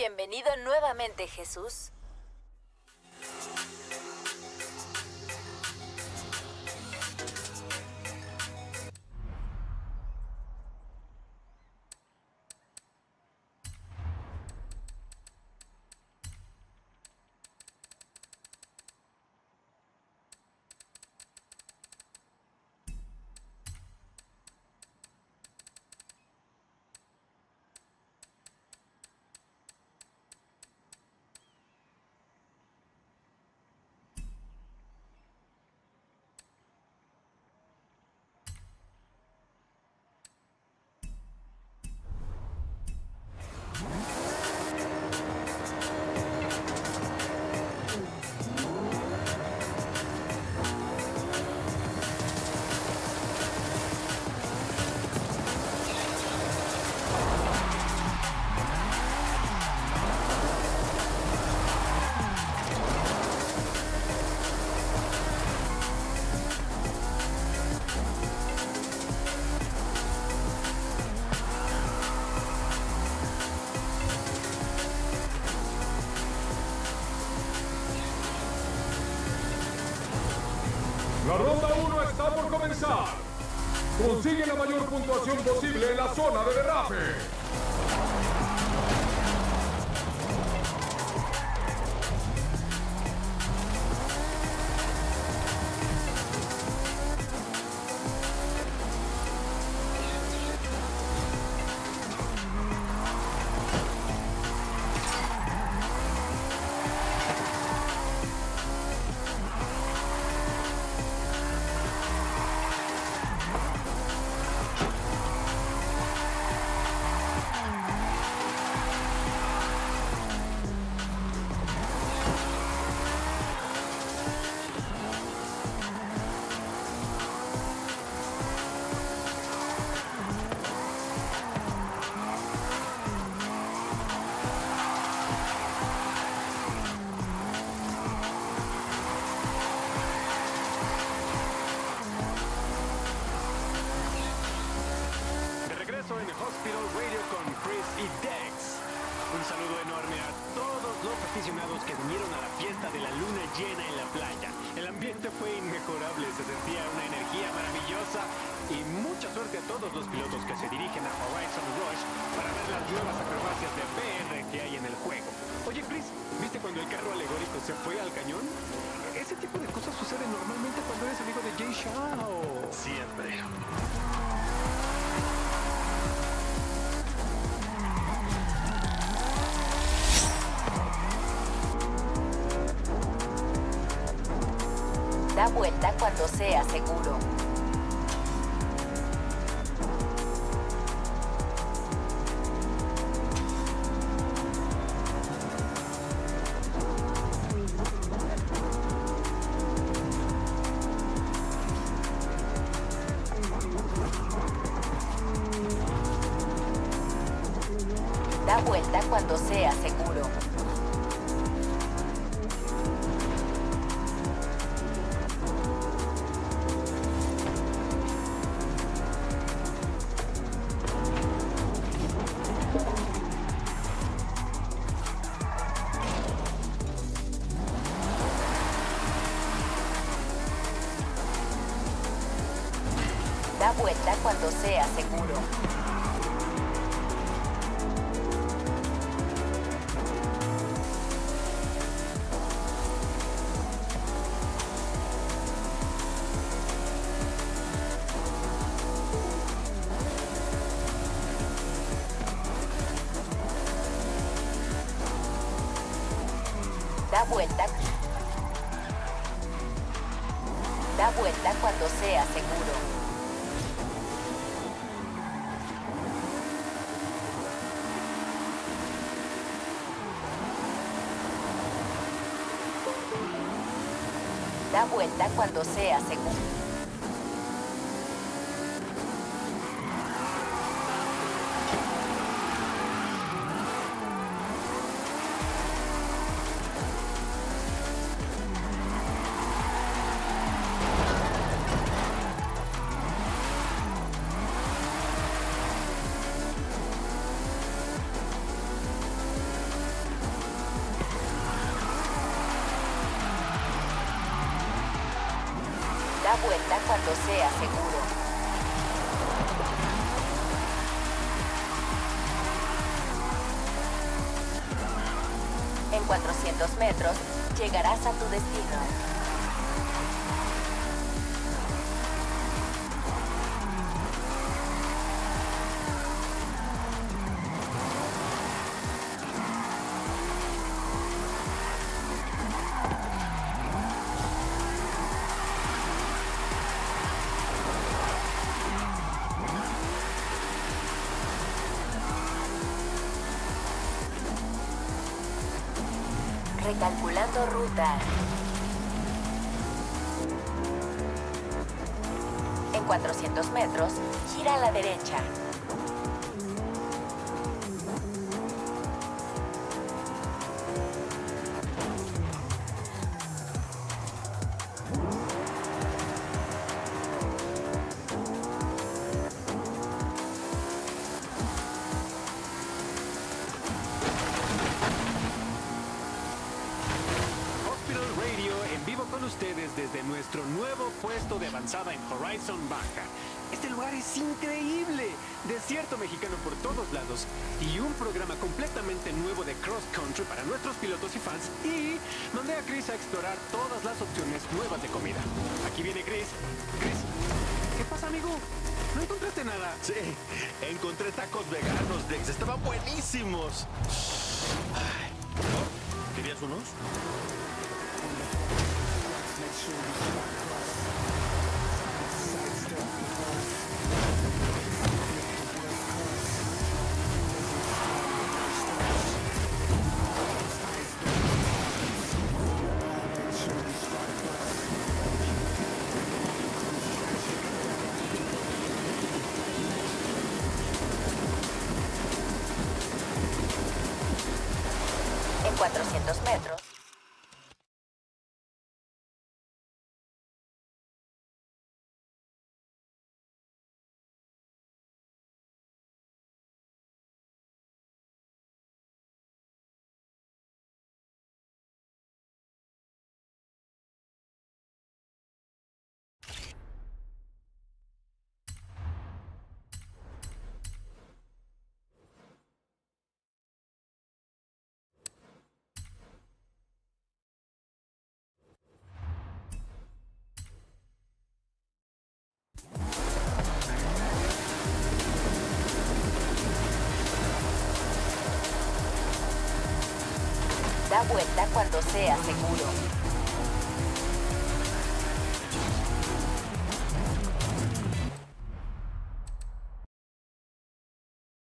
Bienvenido nuevamente, Jesús. Está por comenzar. Consigue la mayor puntuación posible en la zona de derrape. Aficionados que vinieron a la fiesta de la luna llena en la playa. El ambiente fue inmejorable, se sentía una energía maravillosa y mucha suerte a todos los pilotos que se dirigen a Horizon Rush para ver las nuevas acrobacias de VR que hay en el juego. Oye Chris, ¿viste cuando el carro alegórico se fue al cañón? Ese tipo de cosas sucede normalmente cuando eres amigo de Jay Shaw. Siempre. Da vuelta cuando sea seguro. Da vuelta cuando sea seguro. Da vuelta cuando sea seguro. Da vuelta. Da vuelta cuando sea seguro. Da vuelta cuando sea seguro. Vuelta cuando sea seguro. En 400 metros llegarás a tu destino. Recalculando ruta. En 400 metros, gira a la derecha. Avanzada en Horizon Baja. Este lugar es increíble, desierto mexicano por todos lados y un programa completamente nuevo de cross country para nuestros pilotos y fans. Y mandé a Chris a explorar todas las opciones nuevas de comida. Aquí viene Chris. Chris, ¿qué pasa, amigo? ¿No encontraste nada? Sí, encontré tacos veganos, Dex. Estaban buenísimos. Ay, ¿no? ¿Querías unos? 400 metros, da vuelta cuando sea seguro.